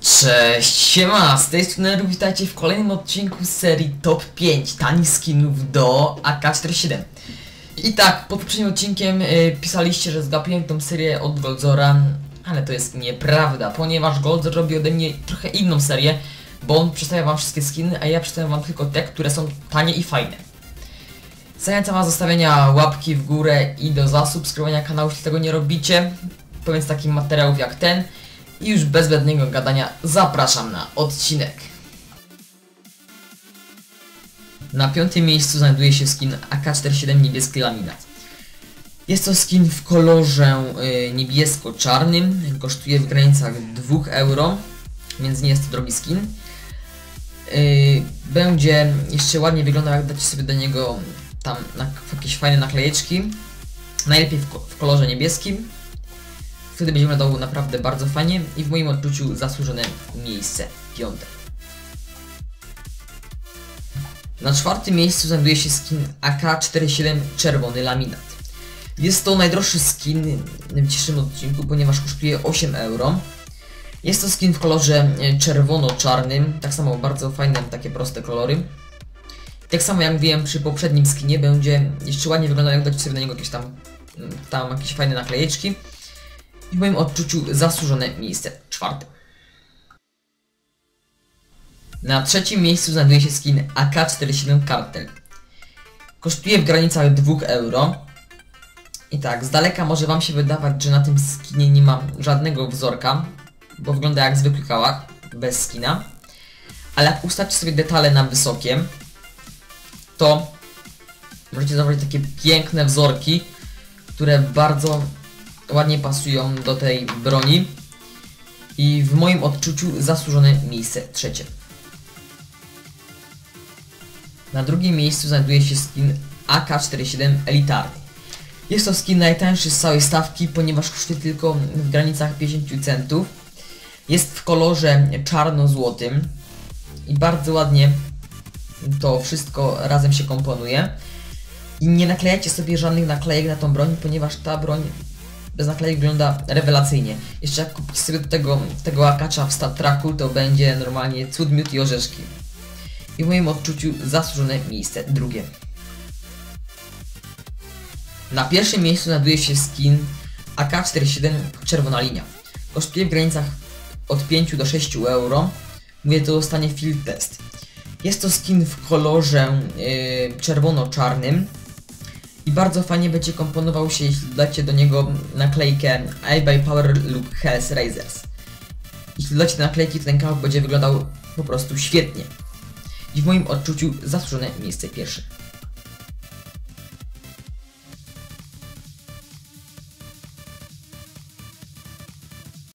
Cześć, siema, z tej strony witajcie w kolejnym odcinku serii Top 5 tanich skinów do AK-47 I tak, pod poprzednim odcinkiem y, pisaliście, że zgapiłem tą serię od Goldzora Ale to jest nieprawda, ponieważ Goldzor robi ode mnie trochę inną serię Bo on przedstawia wam wszystkie skiny, a ja przedstawiam wam tylko te, które są tanie i fajne. Zachęcam was do zostawienia łapki w górę i do zasubskrybowania kanału, jeśli tego nie robicie. Powiedz takich materiałów jak ten i już bez zbędnego gadania zapraszam na odcinek. Na piątym miejscu znajduje się skin AK-47 niebieski laminat. Jest to skin w kolorze y, niebiesko-czarnym, kosztuje w granicach 2 euro, więc nie jest to drogi skin. Y, będzie jeszcze ładnie wyglądał jak dacie sobie do niego tam na, jakieś fajne naklejeczki. Najlepiej w, w kolorze niebieskim. Wtedy będzie wyglądał naprawdę bardzo fajnie i w moim odczuciu zasłużone miejsce piąte. Na czwartym miejscu znajduje się skin AK-47 Czerwony Laminat. Jest to najdroższy skin w dzisiejszym odcinku, ponieważ kosztuje 8 euro. Jest to skin w kolorze czerwono-czarnym, tak samo bardzo fajne, takie proste kolory. Tak samo jak mówiłem przy poprzednim skinie, będzie jeszcze ładnie wyglądał jak dać sobie na niego jakieś tam, tam jakieś fajne naklejeczki i w moim odczuciu zasłużone miejsce czwarte. Na trzecim miejscu znajduje się skin AK-47 Cartel. Kosztuje w granicach 2 euro. I tak, z daleka może wam się wydawać, że na tym skinie nie ma żadnego wzorka, bo wygląda jak zwykły kałach, bez skina. Ale jak ustawicie sobie detale na wysokie, to możecie zauważyć takie piękne wzorki, które bardzo ładnie pasują do tej broni. I w moim odczuciu zasłużone miejsce trzecie. Na drugim miejscu znajduje się skin AK-47 Elitarny. Jest to skin najtańszy z całej stawki, ponieważ kosztuje tylko w granicach 50 centów. Jest w kolorze czarno-złotym i bardzo ładnie to wszystko razem się komponuje. I nie naklejajcie sobie żadnych naklejek na tą broń, ponieważ ta broń bez naklejek wygląda rewelacyjnie. Jeszcze jak kupić sobie tego, tego akacza w Star Treku, to będzie normalnie cud, miód i orzeszki. I w moim odczuciu zasłużone miejsce drugie. Na pierwszym miejscu znajduje się skin AK-47 Czerwona Linia. Kosztuje w granicach od 5 do 6 euro. Mówię to dostanie field test. Jest to skin w kolorze yy, czerwono-czarnym i bardzo fajnie będzie komponował się, jeśli dodacie do niego naklejkę I Power lub Hells Razers. Jeśli dodacie te naklejki, to ten kawałek będzie wyglądał po prostu świetnie. I w moim odczuciu zasłużone miejsce pierwsze.